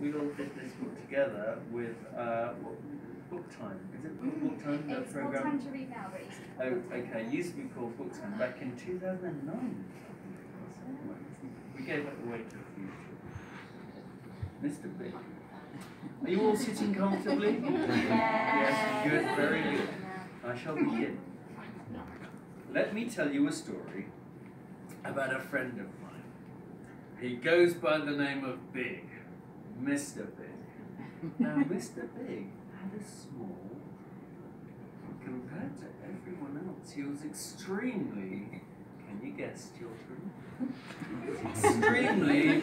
we all did this book together with uh, what, book time. Is it book, book time? That It's more program. time to read now, but it's Oh, okay. It used to be called Book Time back in 2009. We gave it away to a few. Mr. Big. Are you all sitting comfortably? Yes, good, very good. I shall begin. Let me tell you a story about a friend of mine. He goes by the name of Big, Mr. Big. Now, Mr. Big had a small compared to everyone else, he was extremely, can you guess, children? extremely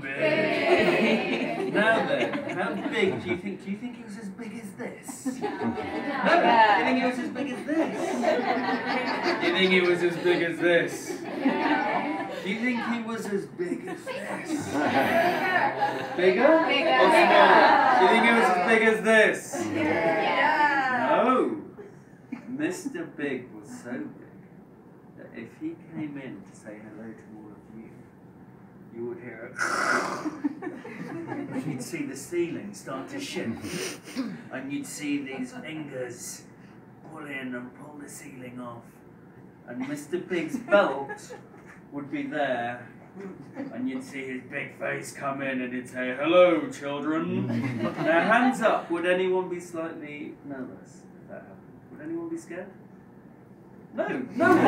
big. Now then, how big do you think? Do you think he was as big as this? No, do you think he was as big as this? Do you think he was as big as this? Do you think he was as big as this? Bigger? Or smaller? Do you think he was as big as this? Yeah. No. Mr. Big was so big that if he came in to say hello to all of you, you would hear it. you'd see the ceiling start to shift. And you'd see these fingers pull in and pull the ceiling off. And Mr. Big's belt would be there. And you'd see his big face come in and he'd say, Hello, children. now, hands up. Would anyone be slightly nervous if that happened? Would anyone be scared? No, no one.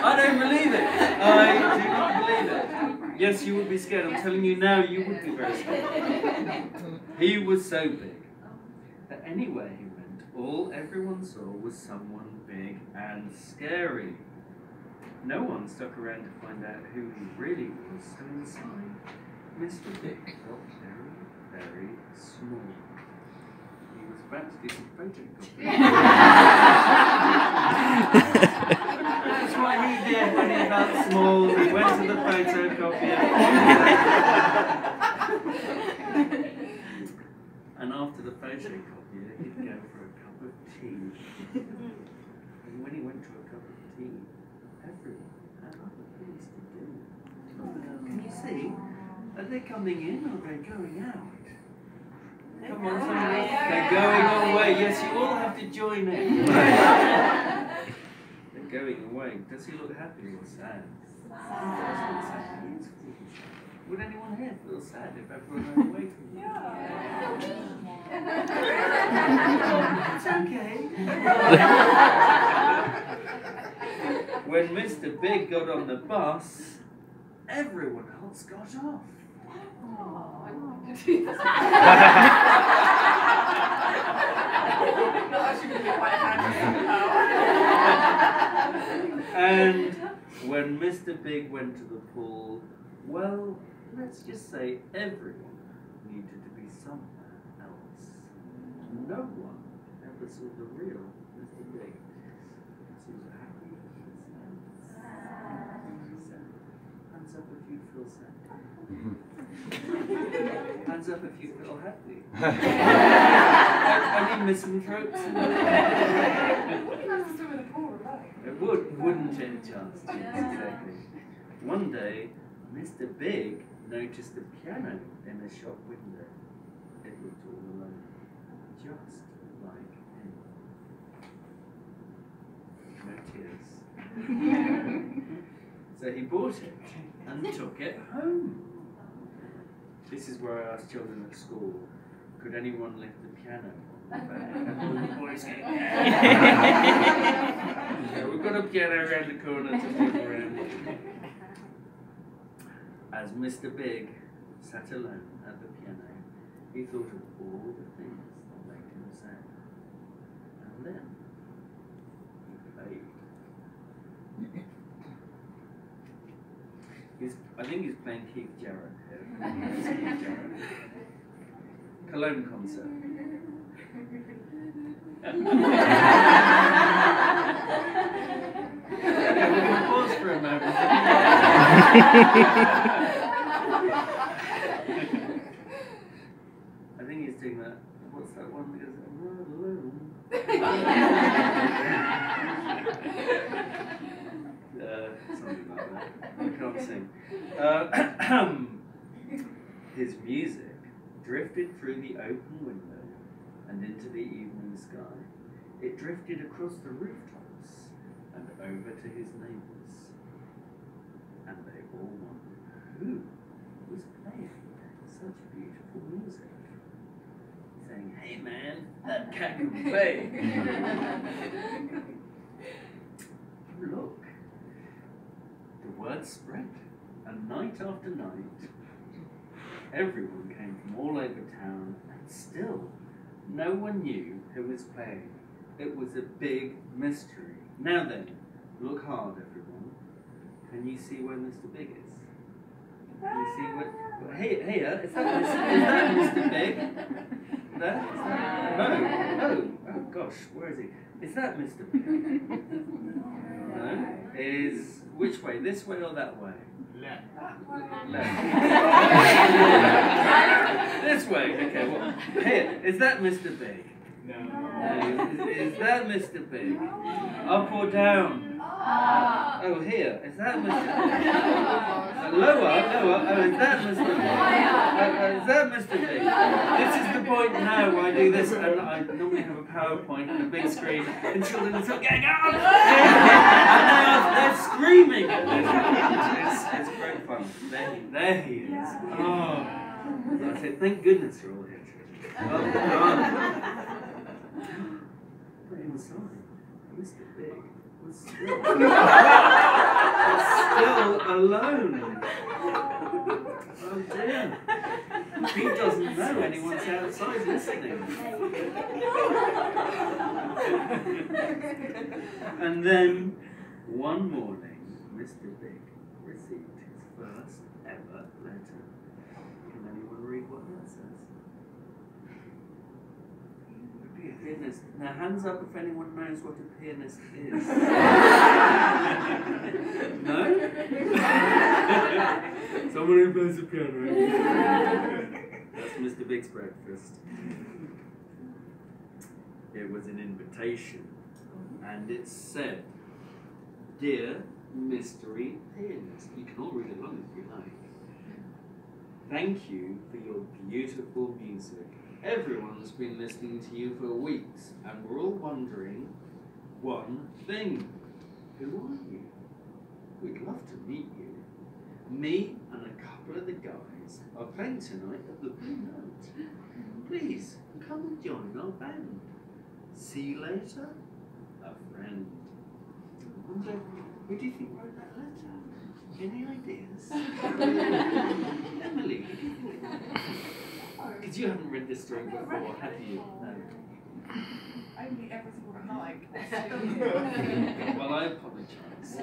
I don't believe it. I do not believe it. Yes, you would be scared. I'm telling you now, you would be very scared. He was so big that anywhere he all everyone saw was someone big and scary. No one stuck around to find out who he really was, so inside, Mr. Big felt very, very small. He was about to do some photocopying. That's what he did when he felt small. He went to the photocopier. and after the photocopier, he'd go for a cup of tea. And when he went to a cup of tea, everyone had other things to do. Can you see? Are they coming in or are they going out? Come on, somebody. They're going away. Yes, you all have to join in. They're going away. Does he look happy or sad? He does look sad. He is feeling sad. Would anyone here feel sad if everyone went away from you? It's okay. when Mr. Big got on the bus, everyone else got off. And when Mr. Big went to the pool, well, let's just say everyone needed to be somewhere else. No one ever is the real Mr. Big. So he was happy. Sad. Hands up if you feel sad. Hands up if you feel happy. Any misanthropes? It would, wouldn't it, just? Exactly. One day, Mr. Big noticed a piano in the shop window. It looked all alone, just like him. No tears. so he bought it and took it oh. home. This is where I asked children at school, could anyone lift the piano? All the boys go, yeah. So we've got a piano around the corner to move around. As Mr. Big sat alone at the piano, he thought of all the things that made him sad. And then he played. He's, I think he's playing Keith Jarrett here. Keith Jarrett. Cologne concert. Yeah, we can pause for a moment. I think he's doing that. What's that one that goes, "I'm not alone." uh, something like that. I can't sing. Uh, His music drifted through the open window and into the evening sky. It drifted across the rooftops and over to his neighbours. And they all wondered who was playing such beautiful music. Saying, hey man, that cat can play. Look, the word spread, and night after night, everyone came from all over town, and still no one knew who was playing. It was a big mystery. Now then, look hard, everyone. Can you see where Mr. Big is? Can you see what? hey, hey, uh, is that, Mr. that Mr. Big? There? Is no, no. Oh gosh, where is he? Is that Mr. Big? No. Is which way? This way or that way? Left. Left. this way. Okay. Well, here. Is that Mr. Big? No. No. Is, is that Mr. Big? Up or down? Oh, here. Is that Mr. Lower, lower. Oh, is that Mr. Uh, is that Mr. Big? This is the point now where I do this, and I normally have a PowerPoint and a big screen, and children are still getting up, and now they're screaming. It's, it's great fun. There, he- there he is. Oh, I said, thank goodness you're all here. children. Well done. But inside, Mr. Big was still, still alone. Oh dear. He doesn't know anyone's outside listening. and then, one morning, Mr. Big received his first ever letter. Can anyone read what that says? Be a pianist. Now, hands up if anyone knows what a pianist is. no? Someone who plays the piano. That's Mr. Big's breakfast. It was an invitation, and it said, Dear Mystery Pianist, you can all read along if you like. Thank you for your beautiful music. Everyone's been listening to you for weeks, and we're all wondering one thing. Who are you? We'd love to meet you. Me and a couple of the guys are playing tonight at the Blue Note. Please come and join our band. See you later, a friend. Wonder, who do you think wrote that letter? Any ideas? Emily, who do you think? Because you haven't read this story before, have you? No. Only every single night. well, I apologise.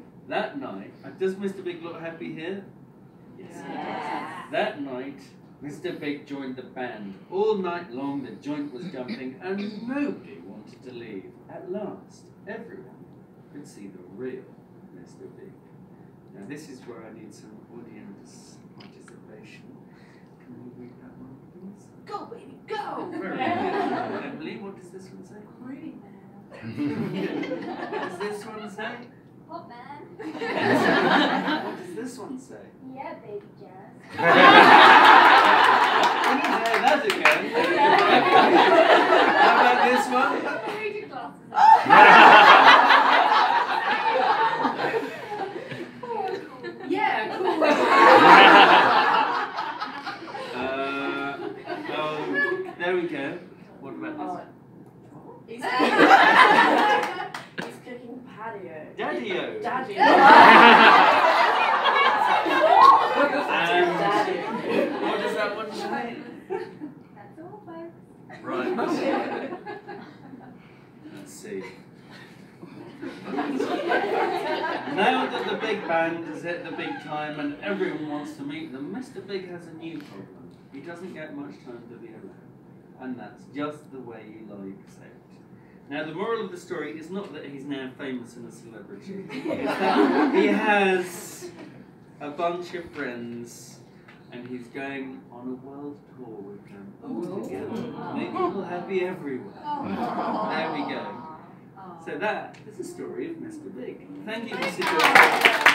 That night, uh, does Mr. Big look happy here? Yes, he does. That night, Mr. Big joined the band. All night long, the joint was jumping, and nobody wanted to leave. At last, everyone could see the real Mr. Big. Now, this is where I need some audience participation. Can we read that one, please? Go, baby, go! Very good. Emily, what does this one say? Pretty what does this one say? Hot man. what does this one say? Yeah, baby Jazz. Can you say that again? How about this one? Read your glasses. Yeah, cool. Uh, oh, there we go. What about oh. He's He's cooking patio. this? Daddy-o. Daddy. And um, what does that one say? That's all, folks. Right. Let's see. now that the big band has hit the big time and everyone wants to meet them, Mr. Big has a new problem. He doesn't get much time to be around. And that's just the way he likes it. Now, the moral of the story is not that he's now famous and a celebrity. He has a bunch of friends and he's going on a world tour with them all together. Make people happy everywhere. There we go. So that is the story of Mr. Big. Thank you, Mr. George.